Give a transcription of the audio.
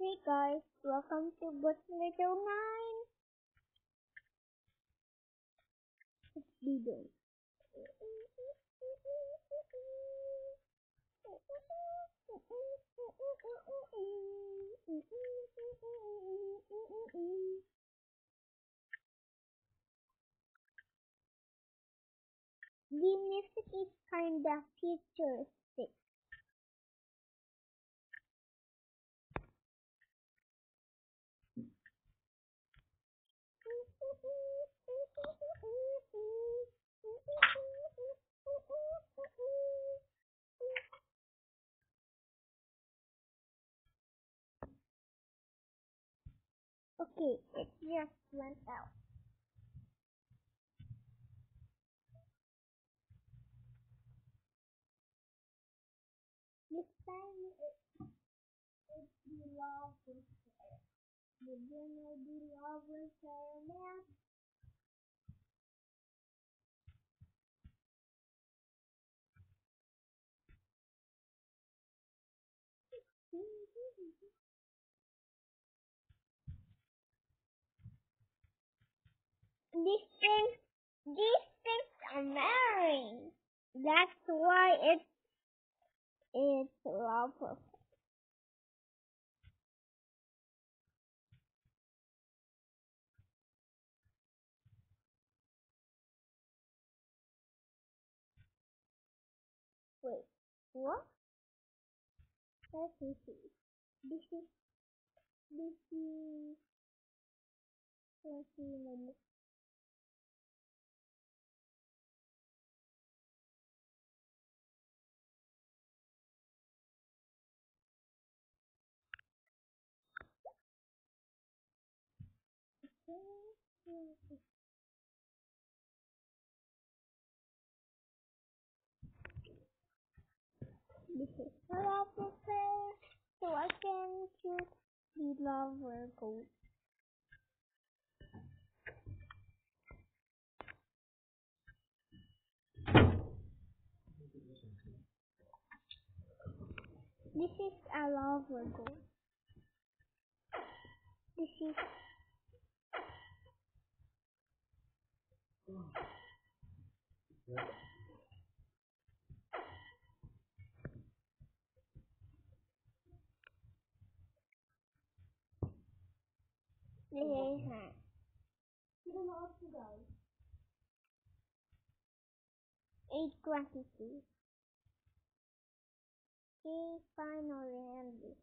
Hey guys, welcome to Little 9. Let's do this. The music is kinda futuristic. Okay, it just went out. This time it, it belongs to The dinner belongs to man. These things are marrying. That's why it's it's love. Wait, what? Let me see. This is this is let's see This is I prepare so I can choose the lover gold. This is a lover gold. This is her. Eight twenty two. Okay, finally end this.